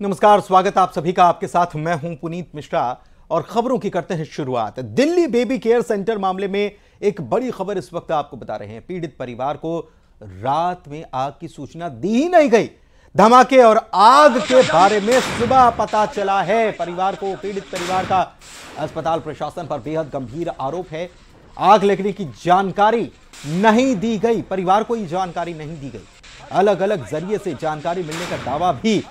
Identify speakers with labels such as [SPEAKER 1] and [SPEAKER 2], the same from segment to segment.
[SPEAKER 1] नमस्कार, स्वागत आप सभी का। आपके साथ मैं हूँ पुनीत मिश्रा और खबरों की करते हैं शुरुआत। दिल्ली बेबी केयर सेंटर मामले में एक बड़ी खबर इस वक्त आपको बता रहे हैं। पीड़ित परिवार को रात में आग की सूचना दी ही नहीं गई। धमाके और आग के बारे में सुबह पता चला है। परिवार को, पीड़ित परिवार का अस्पताल प्रशासन पर बेहद गंभीर आरोप है। आग लगने की जानकारी नहीं दी गई। परिवार को ये जानकारी नहीं दी गई। अलग अलग ज़रिए से जानकारी मिलने का दावा भी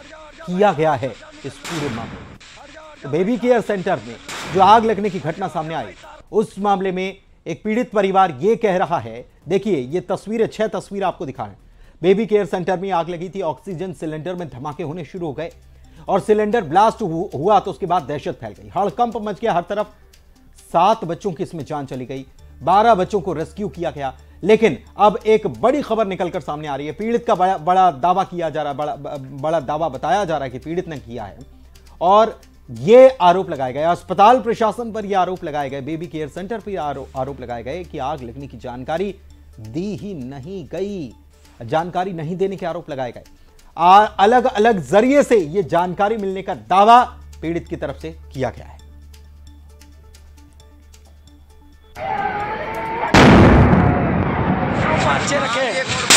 [SPEAKER 1] किया गया है इस पूरे मामले में। तो बेबी केयर सेंटर में जो आग लगने की घटना सामने आई, उस मामले में एक पीड़ित परिवार यह कह रहा है, देखिए, ये तस्वीरें, छह तस्वीर आपको दिखा रहे हैं बेबी केयर सेंटर में आग लगी थी ऑक्सीजन सिलेंडर में धमाके होने शुरू हो गए और सिलेंडर ब्लास्ट हुआ तो उसके बाद दहशत फैल गई। हड़कंप मच गया हर तरफ़। सात बच्चों की इसमें जान चली गई। बारह बच्चों को रेस्क्यू किया गया। लेकिन अब एक बड़ी खबर निकलकर सामने आ रही है। पीड़ित का बड़ा बड़ा दावा किया जा रहा है, बड़ा बड़ा दावा बताया जा रहा है कि पीड़ित ने किया है। और ये आरोप लगाए गए। अस्पताल प्रशासन पर यह आरोप लगाए गए। बेबी केयर सेंटर पर आरोप आरोप लगाए गए कि आग लगने की जानकारी दी ही नहीं गई। जानकारी नहीं देने के आरोप लगाए गए। अलग अलग ज़रिए से यह जानकारी मिलने का दावा पीड़ित की तरफ़ से किया गया है।
[SPEAKER 2] रखे।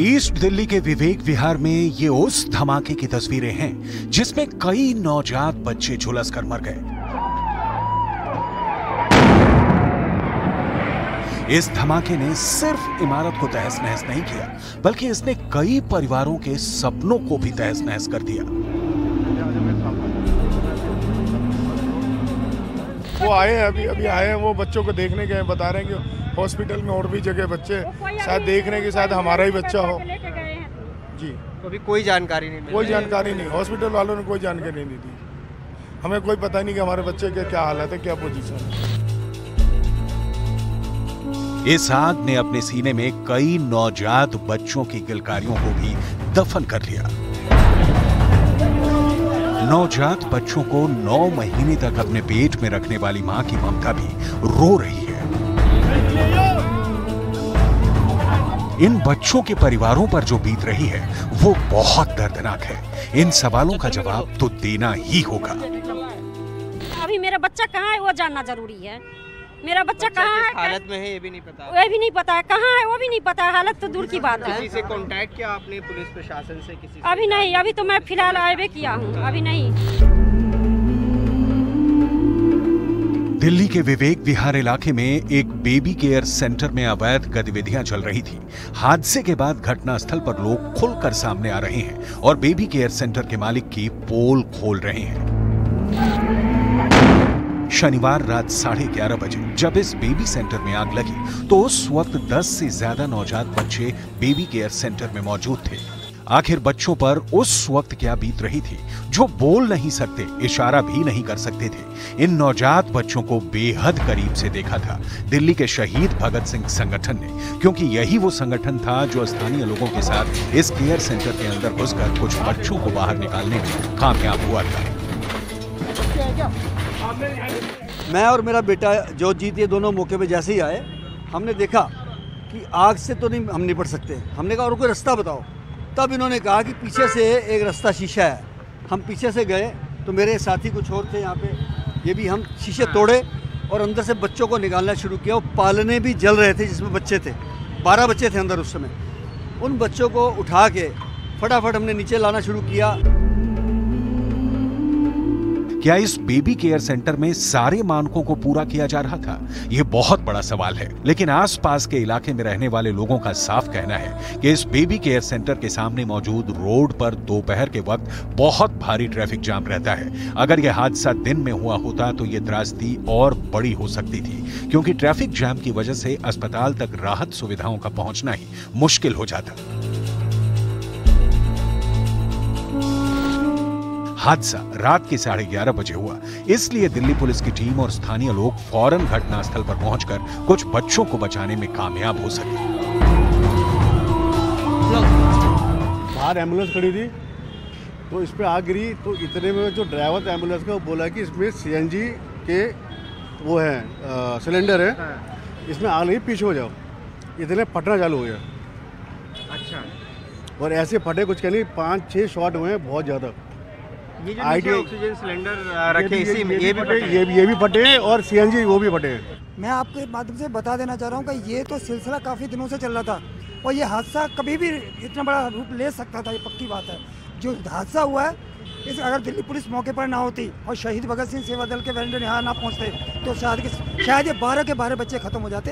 [SPEAKER 3] ईस्ट दिल्ली के विवेक विहार में ये उस धमाके की तस्वीरें हैं, जिसमें कई नौजात बच्चे झुलस कर मर गए। इस धमाके ने सिर्फ़ इमारत को तहस नहस नहीं किया बल्कि इसने कई परिवारों के सपनों को भी तहस नहस कर दिया।
[SPEAKER 4] वो आए हैं अभी अभी आए हैं वो बच्चों को देखने गए बता रहे हैं कि हॉस्पिटल में और भी जगह बच्चे शायद देख रहे हैं कि शायद हमारा ही बच्चा हो। जी।
[SPEAKER 2] अभी कोई जानकारी नहीं
[SPEAKER 4] कोई जानकारी नहीं हॉस्पिटल वालों ने कोई जानकारी नहीं दी। हमें कोई पता नहीं कि हमारे बच्चे के क्या हालत है क्या पोजीशन है।
[SPEAKER 3] इस आग ने अपने सीने में कई नवजात बच्चों की किलकारियों को भी दफन कर लिया। नवजात बच्चों को नौ महीने तक अपने पेट में रखने वाली माँ की ममता भी रो रही है। इन बच्चों के परिवारों पर जो बीत रही है, वो बहुत दर्दनाक है। इन सवालों का जवाब तो देना ही होगा।
[SPEAKER 5] अभी मेरा बच्चा कहाँ है वो जानना ज़रूरी है। मेरा बच्चा कहाँ है?
[SPEAKER 2] हालत में है ये भी नहीं पता।
[SPEAKER 5] वो भी नहीं पता है। कहाँ है? वो भी नहीं पता है। हालत तो दूर की बात है।
[SPEAKER 2] किसी से कांटेक्ट किया आपने पुलिस प्रशासन से? किसी से
[SPEAKER 5] अभी नहीं। अभी तो मैं फ़िलहाल आए किया हूँ। अभी नहीं।
[SPEAKER 3] दिल्ली के विवेक विहार इलाके में एक बेबी केयर सेंटर में अवैध गतिविधियाँ चल रही थी। हादसे के बाद घटनास्थल पर लोग खुलकर सामने आ रहे हैं और बेबी केयर सेंटर के मालिक की पोल खोल रहे हैं। शनिवार रात साढ़े ग्यारह बजे, जब इस बेबी सेंटर में आग लगी तो उस वक्त 10 से ज़्यादा नवजात बच्चे बेबी केयर सेंटर में मौजूद थे। आखिर बच्चों पर उस वक्त क्या बीत रही थी, जो बोल नहीं सकते, इशारा भी नहीं कर सकते थे। इन नौजात बच्चों को बेहद करीब से देखा था। दिल्ली के शहीद भगत सिंह संगठन ने, क्योंकि यही वो संगठन था जो स्थानीय लोगों के साथ इस केयर सेंटर के अंदर घुसकर कुछ बच्चों को बाहर निकालने में कामयाब हुआ था।
[SPEAKER 6] मैं और मेरा बेटा जो जीत, ये दोनों मौके पे जैसे ही आए, हमने देखा कि आग से तो नहीं, हम निपट सकते। हमने कहा, और कोई रास्ता बताओ? तब इन्होंने कहा कि पीछे से एक रास्ता शीशा है। हम पीछे से गए तो मेरे साथी कुछ और थे यहाँ पे। ये भी हम शीशे तोड़े और अंदर से बच्चों को निकालना शुरू किया। और पालने भी जल रहे थे, जिसमें बच्चे थे। बारह बच्चे थे अंदर उस समय। उन बच्चों को उठा के फटाफट हमने नीचे लाना शुरू किया।
[SPEAKER 3] क्या इस बेबी केयर सेंटर में सारे मानकों को पूरा किया जा रहा था? यह बहुत बड़ा सवाल है। लेकिन आसपास के इलाके में रहने वाले लोगों का साफ़ कहना है कि इस बेबी केयर सेंटर के सामने मौजूद रोड पर दोपहर के वक्त बहुत भारी ट्रैफ़िक जाम रहता है। अगर यह हादसा दिन में हुआ होता तो यह त्रासदी और बड़ी हो सकती थी, क्योंकि ट्रैफ़िक जाम की वजह से अस्पताल तक राहत सुविधाओं का पहुँचना ही मुश्किल हो जाता। हादसा रात के साढ़े ग्यारह बजे हुआ। इसलिए दिल्ली पुलिस की टीम और स्थानीय लोग फ़ौरन घटनास्थल पर पहुंचकर कुछ बच्चों को बचाने में कामयाब हो सके।
[SPEAKER 7] बाहर एंबुलेंस खड़ी थी तो इस पर आ गिरी तो इतने में जो ड्राइवर था एंबुलेंस का वो बोला कि इसमें सीएनजी के वो है सिलेंडर है।
[SPEAKER 2] हाँ,
[SPEAKER 7] इसमें आग लगी पीछे हो जाओ। इतने फटना चालू हो गया।
[SPEAKER 2] अच्छा।
[SPEAKER 7] और ऐसे फटे कुछ कहने पाँच छः शॉट हुए हैं बहुत ज़्यादा।
[SPEAKER 2] ये जो ऑक्सीजन सिलेंडर रखे इसी में
[SPEAKER 7] ये भी फटे ये भी ये भी फटे हैं और सीएनजी वो भी फटे। हैं
[SPEAKER 8] मैं आपके माध्यम से बता देना चाह रहा हूँ कि ये तो सिलसिला काफ़ी दिनों से चल रहा था और ये हादसा कभी भी इतना बड़ा रूप ले सकता था ये पक्की बात है। जो हादसा हुआ है इस अगर दिल्ली पुलिस मौके पर ना होती और शहीद भगत सिंह सेवा दल के वॉलंटियर यहाँ ना पहुँचते तो शायद शायद ये बारह के बारह बच्चे खत्म हो जाते।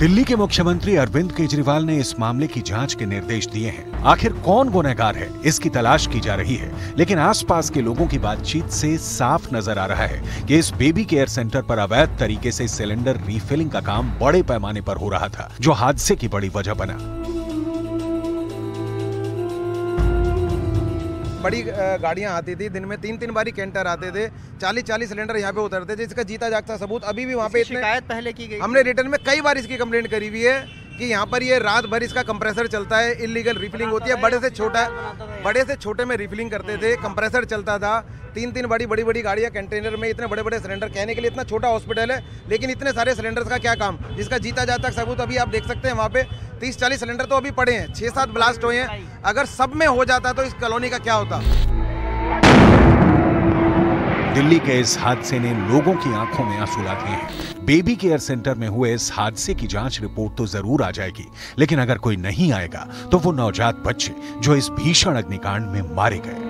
[SPEAKER 3] दिल्ली के मुख्यमंत्री अरविंद केजरीवाल ने इस मामले की जाँच के निर्देश दिए हैं। आखिर कौन गुनहगार है? इसकी तलाश की जा रही है। लेकिन आसपास के लोगों की बातचीत से साफ़ नज़र आ रहा है कि इस बेबी केयर सेंटर पर अवैध तरीके से सिलेंडर रिफिलिंग का काम बड़े पैमाने पर हो रहा था, जो हादसे की बड़ी वजह बना।
[SPEAKER 9] बड़ी गाड़ियाँ आती थी। दिन में तीन तीन बारी कैंटर आते थे। चालीस चालीस सिलेंडर यहाँ पे उतरते थे जिसका जीता जागता सबूत अभी भी वहाँ पे
[SPEAKER 2] शिकायत पहले की गई
[SPEAKER 9] हमने रिटर्न में कई बार इसकी कंप्लेंट करी हुई है। कि यहाँ पर ये रात भर इसका कंप्रेसर चलता है इलीगल रिफिलिंग होती है। बड़े से छोटा बड़े से छोटे में रिफिलिंग करते थे। कंप्रेसर चलता था। तीन तीन बड़ी बड़ी बड़ी गाड़ियाँ कंटेनर में, इतने बड़े बड़े सिलेंडर कहने के लिए इतना छोटा हॉस्पिटल है। लेकिन इतने सारे सिलेंडर्स का क्या काम? जिसका जीता जाता सबूत अभी आप देख सकते हैं वहाँ पे। तीस चालीस सिलेंडर तो अभी पड़े हैं। छः सात ब्लास्ट हुए हैं। अगर सब में हो जाता तो इस कॉलोनी का क्या होता?
[SPEAKER 3] दिल्ली के इस हादसे ने लोगों की आँखों में आँसू ला दिए हैं। बेबी केयर सेंटर में हुए इस हादसे की जाँच रिपोर्ट तो ज़रूर आ जाएगी, लेकिन अगर कोई नहीं आएगा तो वो नवजात बच्चे जो इस भीषण अग्निकांड में मारे गए।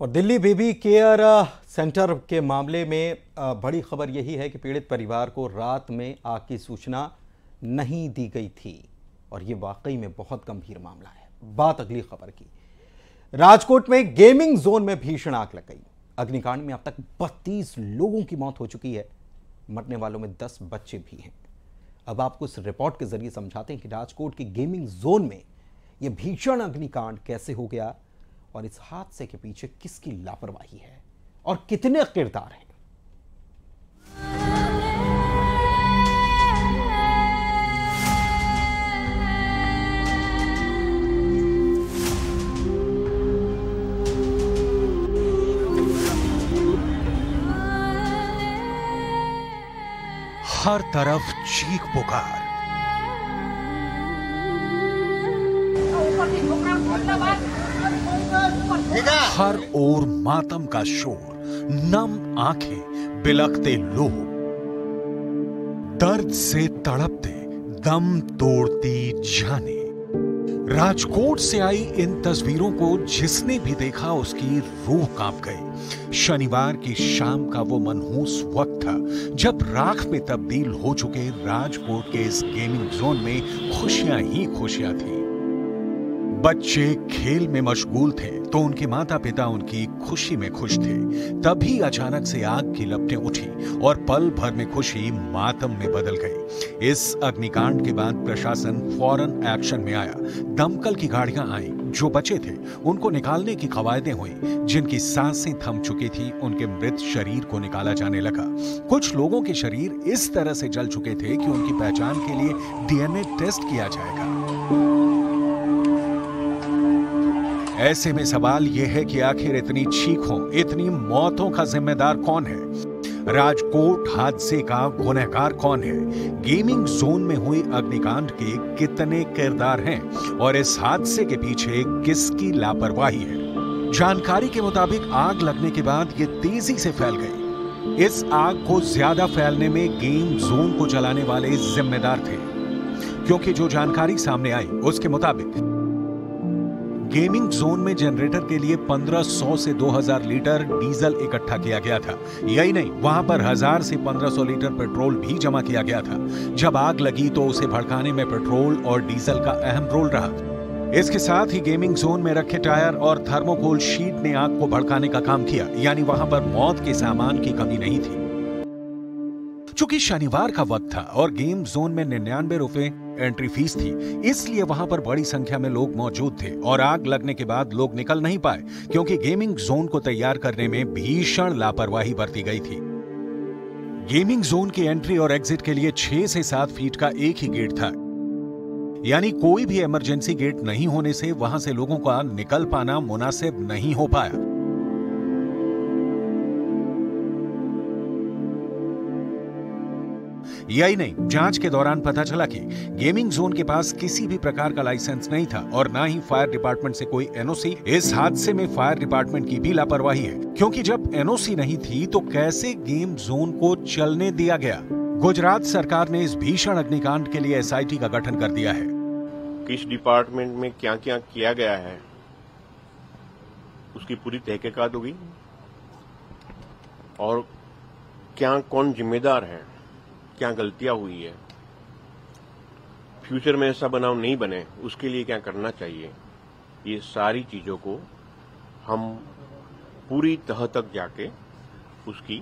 [SPEAKER 1] और दिल्ली बेबी केयर सेंटर के मामले में बड़ी खबर यही है कि पीड़ित परिवार को रात में आग की सूचना नहीं दी गई थी। और ये वाकई में बहुत गंभीर मामला है। बात अगली खबर की। राजकोट में गेमिंग जोन में भीषण आग लग गई। अग्निकांड में अब तक 32 लोगों की मौत हो चुकी है। मरने वालों में 10 बच्चे भी हैं। अब आपको इस रिपोर्ट के ज़रिए समझाते हैं कि राजकोट के गेमिंग जोन में यह भीषण अग्निकांड कैसे हो गया और इस हादसे के पीछे किसकी लापरवाही है और कितने किरदार हैं?
[SPEAKER 3] हर तरफ़ चीख पुकार। हर ओर मातम का शोर, नम आँखें बिलखते लोग दर्द से तड़पते, दम तोड़ती जाने। राजकोट से आई इन तस्वीरों को जिसने भी देखा, उसकी रूह काँप गई। शनिवार की शाम का वो मनहूस वक्त था, जब राख में तब्दील हो चुके राजकोट के इस गेमिंग जोन में खुशियाँ ही खुशियाँ थी। बच्चे खेल में मशगूल थे तो उनके माता पिता उनकी खुशी में खुश थे। तभी अचानक से आग की लपटें उठी और पल भर में खुशी मातम में बदल गई। इस अग्निकांड के बाद प्रशासन फ़ौरन एक्शन में आया। दमकल की गाड़ियाँ आई। जो बचे थे, उनको निकालने की कवायदें हुई। जिनकी साँसें थम चुकी थी, उनके मृत शरीर को निकाला जाने लगा। कुछ लोगों के शरीर इस तरह से जल चुके थे कि उनकी पहचान के लिए डीएनए टेस्ट किया जाएगा। ऐसे में सवाल यह है कि आखिर इतनी चीखों इतनी मौतों का जिम्मेदार कौन है? राजकोट हादसे का गुनहगार कौन है? गेमिंग जोन में हुई अग्निकांड के कितने किरदार हैं? और इस हादसे के पीछे किसकी लापरवाही है? जानकारी के मुताबिक आग लगने के बाद ये तेज़ी से फैल गई। इस आग को ज़्यादा फैलने में गेम जोन को चलाने वाले जिम्मेदार थे। क्योंकि जो जानकारी सामने आई, उसके मुताबिक गेमिंग जोन में जनरेटर के लिए 1500 से 2000 लीटर डीजल इकट्ठा किया गया था। यही नहीं, वहाँ पर हज़ार से 1500 लीटर पेट्रोल भी जमा किया गया था। जब आग लगी तो उसे भड़काने में पेट्रोल और डीजल का अहम रोल रहा। इसके साथ ही गेमिंग जोन में रखे टायर और थर्मोकोल शीट ने आग को भड़काने का काम किया, यानी वहाँ पर मौत के सामान की कमी नहीं थी। चूँकि शनिवार का वक्त था और गेम जोन में निन्यानवे रुपए एंट्री फ़ीस थी। इसलिए वहाँ पर बड़ी संख्या में लोग मौजूद थे और आग लगने के बाद लोग निकल नहीं पाए, क्योंकि गेमिंग जोन को तैयार करने में भीषण लापरवाही बरती गई थी। गेमिंग जोन की एंट्री और एग्जिट के लिए छह से सात फीट का एक ही गेट था। यानी कोई भी इमरजेंसी गेट नहीं होने से वहाँ से लोगों का निकल पाना मुनासिब नहीं हो पाया। यही नहीं, जाँच के दौरान पता चला कि गेमिंग जोन के पास किसी भी प्रकार का लाइसेंस नहीं था और न ही फायर डिपार्टमेंट से कोई एनओसी इस हादसे में फायर डिपार्टमेंट की भी लापरवाही है। क्योंकि जब एनओसी नहीं थी तो कैसे गेम जोन को चलने दिया गया? गुजरात सरकार ने इस भीषण अग्निकांड के लिए एसआईटी का गठन कर दिया है।
[SPEAKER 10] किस डिपार्टमेंट में क्या क्या किया गया है? उसकी पूरी तहकीकात होगी? और क्या कौन जिम्मेदार है? क्या गलतियाँ हुई है? फ्यूचर में ऐसा बनाव नहीं बने, उसके लिए क्या करना चाहिए? ये सारी चीज़ों को हम पूरी तह तक जाके उसकी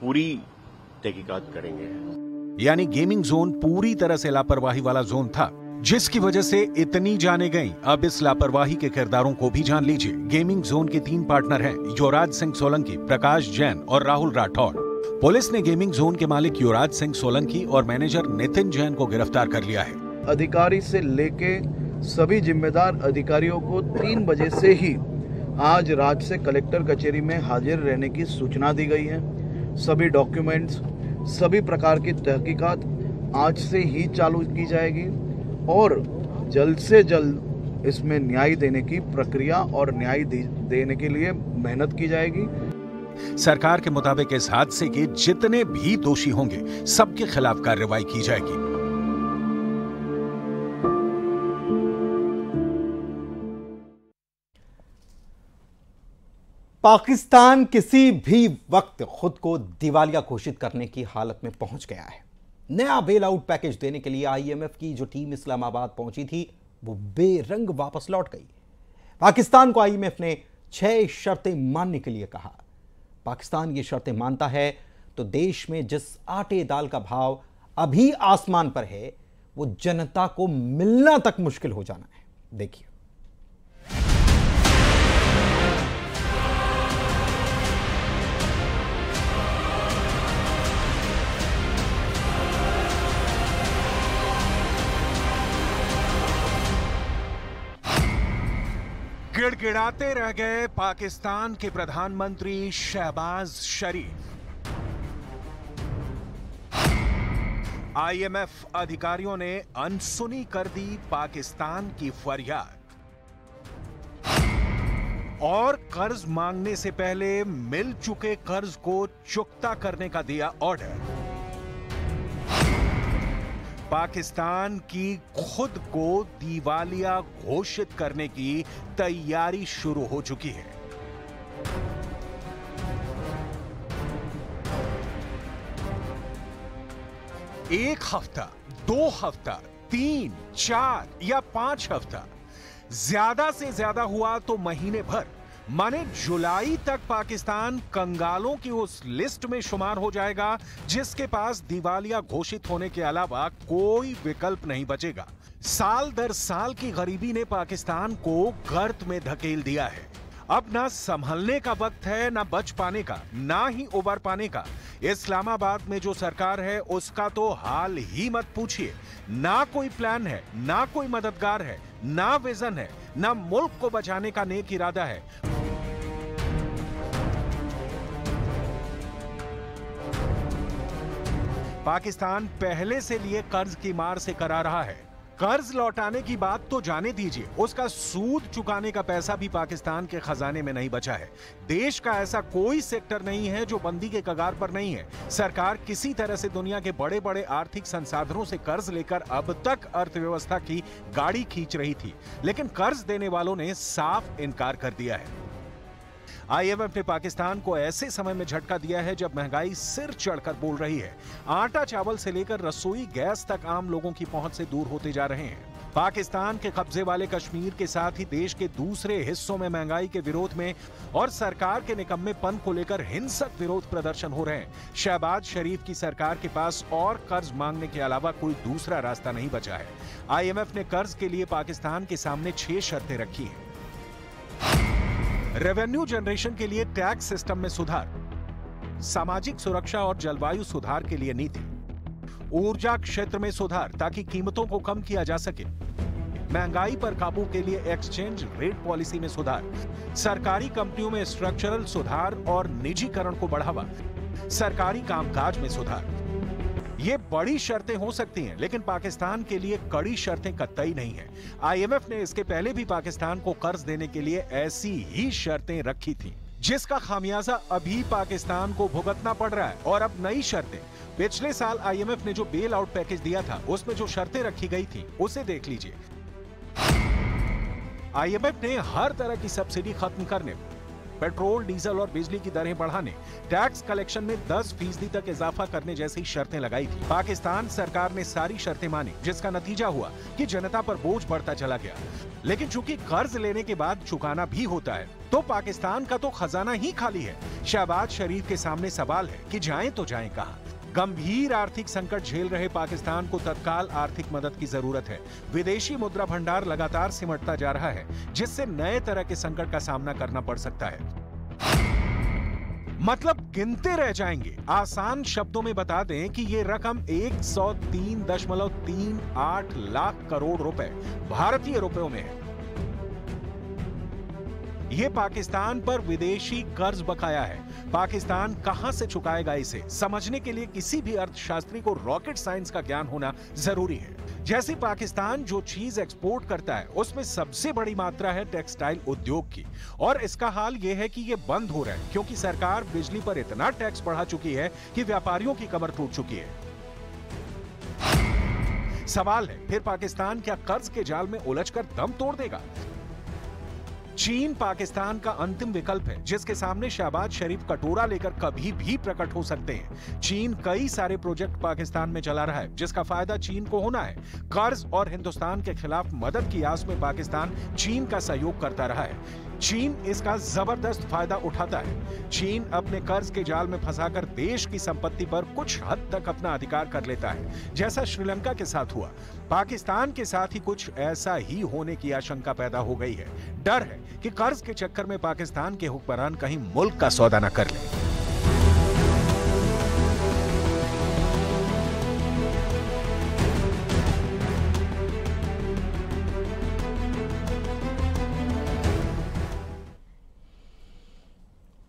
[SPEAKER 10] पूरी तहकीकात करेंगे।
[SPEAKER 3] यानी गेमिंग जोन पूरी तरह से लापरवाही वाला जोन था, जिसकी वजह से इतनी जाने गई। अब इस लापरवाही के किरदारों को भी जान लीजिए। गेमिंग जोन के तीन पार्टनर हैं, युवराज सिंह सोलंकी, प्रकाश जैन और राहुल राठौड़ पुलिस ने गेमिंग जोन के मालिक युवराज सिंह सोलंकी और मैनेजर नितिन जैन को गिरफ़्तार कर लिया है।
[SPEAKER 11] अधिकारी से लेके सभी जिम्मेदार अधिकारियों को तीन बजे से ही आज रात से कलेक्टर कचेरी में हाजिर रहने की सूचना दी गई है। सभी डॉक्यूमेंट्स, सभी प्रकार की तहकीकात आज से ही चालू की जाएगी और जल्द से जल्द इसमें न्याय देने की प्रक्रिया और न्याय देने के लिए मेहनत की जाएगी।
[SPEAKER 3] सरकार के मुताबिक इस हादसे के जितने भी दोषी होंगे, सबके खिलाफ कार्रवाई की जाएगी।
[SPEAKER 1] पाकिस्तान किसी भी वक्त खुद को दिवालिया घोषित करने की हालत में पहुँच गया है। नया बेल आउट पैकेज देने के लिए आईएमएफ की जो टीम इस्लामाबाद पहुँची थी, वो बेरंग वापस लौट गई। पाकिस्तान को आईएमएफ ने छह शर्तें मानने के लिए कहा। पाकिस्तान ये शर्तें मानता है तो देश में जिस आटे दाल का भाव अभी आसमान पर है, वो जनता को मिलना तक मुश्किल हो जाना है। देखिए।
[SPEAKER 3] गिड़गिड़ाते रह गए पाकिस्तान के प्रधानमंत्री शहबाज शरीफ। आईएमएफ अधिकारियों ने अनसुनी कर दी पाकिस्तान की फरियाद। और कर्ज मांगने से पहले मिल चुके कर्ज को चुकता करने का दिया ऑर्डर। पाकिस्तान की खुद को दिवालिया घोषित करने की तैयारी शुरू हो चुकी है। एक हफ़्ता, दो हफ़्ता, तीन, चार या पाँच हफ़्ता, ज़्यादा से ज़्यादा हुआ तो महीने भर। माने जुलाई तक पाकिस्तान कंगालों की उस लिस्ट में शुमार हो जाएगा, जिसके पास दिवालिया घोषित होने के अलावा कोई विकल्प नहीं बचेगा। साल दर साल की गरीबी ने पाकिस्तान को गर्त में धकेल दिया है। अब ना संभलने का वक्त है, ना बच पाने का, ना ही उबर पाने का। इस्लामाबाद में जो सरकार है, उसका तो हाल ही मत पूछिए। ना कोई प्लान है, ना कोई मददगार है, ना विजन है, ना मुल्क को बचाने का नेक इरादा है। पाकिस्तान पहले से लिए कर्ज की मार से करा रहा है। कर्ज लौटाने की बात तो जाने दीजिए। उसका सूद चुकाने का पैसा भी पाकिस्तान के खजाने में नहीं बचा है। देश का ऐसा कोई सेक्टर नहीं है जो बंदी के कगार पर नहीं है। सरकार किसी तरह से दुनिया के बड़े बड़े आर्थिक संसाधनों से कर्ज लेकर अब तक अर्थव्यवस्था की गाड़ी खींच रही थी। लेकिन कर्ज देने वालों ने साफ़ इनकार कर दिया है। आईएमएफ ने पाकिस्तान को ऐसे समय में झटका दिया है जब महँगाई सिर चढ़कर बोल रही है। आटा चावल से लेकर रसोई गैस तक आम लोगों की पहुँच से दूर होते जा रहे हैं। पाकिस्तान के कब्जे वाले कश्मीर के साथ ही देश के दूसरे हिस्सों में महँगाई के विरोध में और सरकार के निकम्मेपन को लेकर हिंसक विरोध प्रदर्शन हो रहे हैं। शहबाज शरीफ की सरकार के पास और कर्ज मांगने के अलावा कोई दूसरा रास्ता नहीं बचा है। आईएमएफ ने कर्ज के लिए पाकिस्तान के सामने छह शर्तें रखी हैं। रेवेन्यू जनरेशन के लिए टैक्स सिस्टम में सुधार। सामाजिक सुरक्षा और जलवायु सुधार के लिए नीति। ऊर्जा क्षेत्र में सुधार ताकि कीमतों को कम किया जा सके। महँगाई पर काबू के लिए एक्सचेंज रेट पॉलिसी में सुधार। सरकारी कंपनियों में स्ट्रक्चरल सुधार और निजीकरण को बढ़ावा। सरकारी कामकाज में सुधार। ये बड़ी शर्तें हो सकती हैं, लेकिन पाकिस्तान के लिए कड़ी शर्तें कतई नहीं है। आईएमएफ ने इसके पहले भी पाकिस्तान को कर्ज देने के लिए ऐसी ही शर्तें रखी थी, जिसका खामियाजा अभी पाकिस्तान को भुगतना पड़ रहा है। और अब नई शर्तें। पिछले साल आईएमएफ ने जो बेल आउट पैकेज दिया था, उसमें जो शर्तें रखी गई थी, उसे देख लीजिए। आईएमएफ ने हर तरह की सब्सिडी खत्म करने पेट्रोल, डीजल और बिजली की दरें बढ़ाने, टैक्स कलेक्शन में 10 फ़ीसदी तक इजाफा करने जैसी शर्तें लगाई थी। पाकिस्तान सरकार ने सारी शर्तें मानी, जिसका नतीजा हुआ कि जनता पर बोझ बढ़ता चला गया। लेकिन चूँकि कर्ज लेने के बाद चुकाना भी होता है तो पाकिस्तान का तो खजाना ही खाली है। शहबाज शरीफ के सामने सवाल है की जाए तो जाए कहाँ? गंभीर आर्थिक संकट झेल रहे पाकिस्तान को तत्काल आर्थिक मदद की ज़रूरत है। विदेशी मुद्रा भंडार लगातार सिमटता जा रहा है, जिससे नए तरह के संकट का सामना करना पड़ सकता है। मतलब गिनते रह जाएँगे। आसान शब्दों में बता दें कि ये रकम 103.38 लाख करोड़ रुपए भारतीय रुपयों में है। ये पाकिस्तान पर विदेशी कर्ज बकाया है। पाकिस्तान कहाँ से चुकाएगा इसे? समझने के लिए किसी भी अर्थशास्त्री को रॉकेट साइंस का ज्ञान होना ज़रूरी है। जैसे पाकिस्तान जो चीज़ एक्सपोर्ट करता है, उसमें सबसे बड़ी मात्रा है टेक्सटाइल उद्योग की। और इसका हाल यह है कि ये बंद हो रहा है, क्योंकि सरकार बिजली पर इतना टैक्स बढ़ा चुकी है कि व्यापारियों की कमर टूट चुकी है। सवाल है, फिर पाकिस्तान क्या कर्ज के जाल में उलझकर दम तोड़ देगा? चीन पाकिस्तान का अंतिम विकल्प है, जिसके सामने शहबाज शरीफ कटोरा लेकर कभी भी प्रकट हो सकते हैं। चीन कई सारे प्रोजेक्ट पाकिस्तान में चला रहा है, जिसका फ़ायदा चीन को होना है। कर्ज और हिंदुस्तान के खिलाफ मदद की आस में पाकिस्तान चीन का सहयोग करता रहा है। चीन इसका ज़बरदस्त फ़ायदा उठाता है। चीन अपने कर्ज के जाल में फंसाकर देश की संपत्ति पर कुछ हद तक अपना अधिकार कर लेता है, जैसा श्रीलंका के साथ हुआ। पाकिस्तान के साथ ही कुछ ऐसा ही होने की आशंका पैदा हो गई है। डर है कि कर्ज के चक्कर में पाकिस्तान के हुक्मरान कहीं मुल्क का सौदा न कर ले।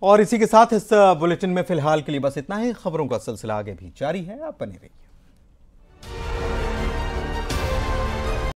[SPEAKER 1] और इसी के साथ इस बुलेटिन में फ़िलहाल के लिए बस इतना ही। खबरों का सिलसिला आगे भी जारी है। आप बने रहिए।